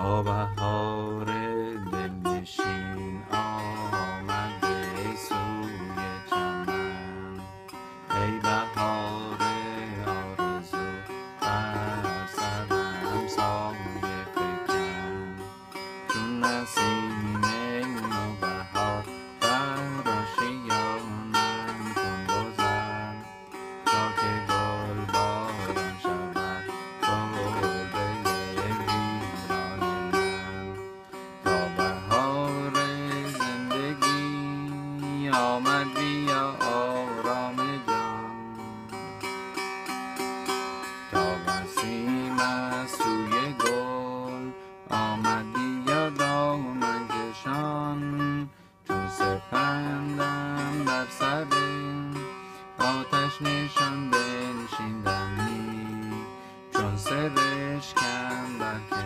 好吧，好。آمد بیا آرام جان؟ تا بسیم از سوی گل آمد بیا دامن کشان تو سپندم بر سر آتش نشان بنشیندمی چون سرش کم بر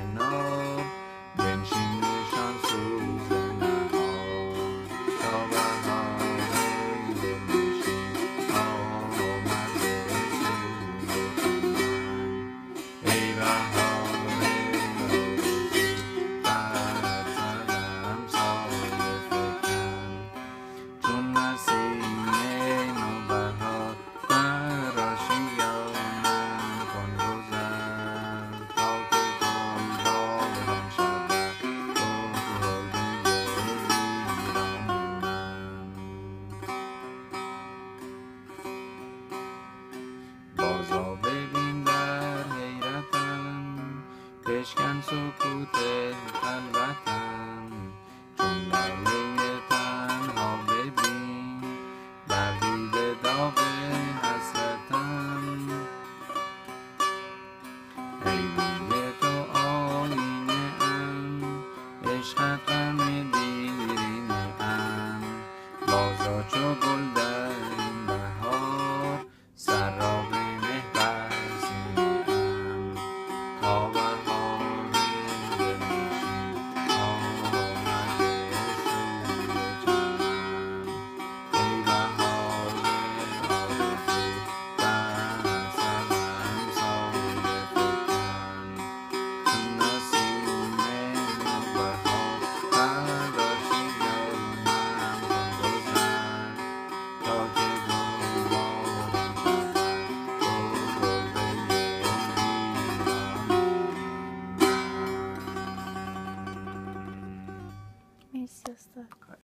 속구 된 한바탕 종말리에단 허베빈 나비데 더베 하사탄 ایدیه تو آینه ام عشق غم دیرینه ام بازا چو گل 色。はい